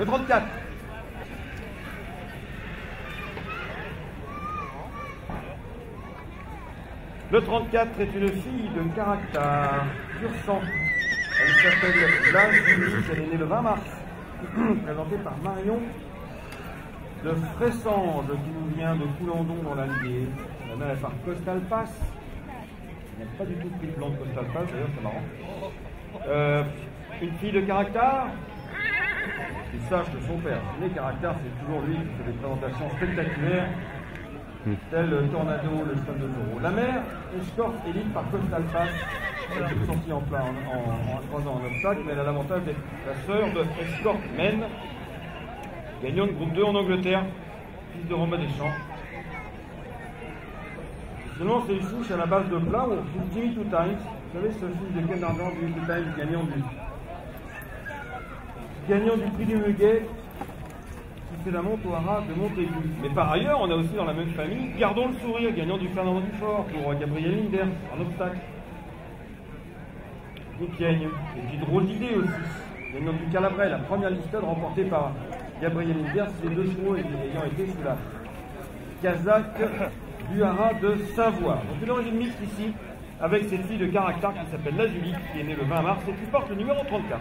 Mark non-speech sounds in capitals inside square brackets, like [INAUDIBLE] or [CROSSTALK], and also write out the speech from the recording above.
Le 34. Le 34 est une fille de caractère pur sang. Elle s'appelle La Julie, elle est née le 20 mars, [CLEARS THROAT] présentée par Marion de Fressange, qui nous vient de Coulandon dans l'Allier. La mère est par Costal Pass. Il n'y a pas du tout le plan de Costal Pass, d'ailleurs, c'est marrant. Euh, une fille de caractère, sache que son père, les caractères, c'est toujours lui qui fait des présentations spectaculaires, tel le Tornado, le Stade de Taureau. La mère, escorte élite par Costal Pass, elle est sortie en plein en, en, en, trois ans en obstacle, mais elle a l'avantage d'être la sœur de Escort Men, gagnant de groupe 2 en Angleterre, fils de Romain Deschamps. Sinon, c'est une souche à la base de plat où on trouve Jimmy Two Times. Vous savez, ce fils de Ken Argent, Jimmy Two Times, gagnant du, gagnant du prix du Muguet, monte au haras de Montaigu. Mais par ailleurs, on a aussi dans la même famille Gardons le sourire, gagnant du Fernand Dufort pour Gabriel Linder en obstacle. Nikiaigne. Et puis drôle d'idée aussi. Gagnant du Calabrais, la première listade remportée par Gabriel Linder, les deux chevaux ayant été sous la casaque du haras de Savoie. Donc une origine mixte ici, avec cette fille de caractère qui s'appelle La Julie, qui est née le 20 mars et qui porte le numéro 34.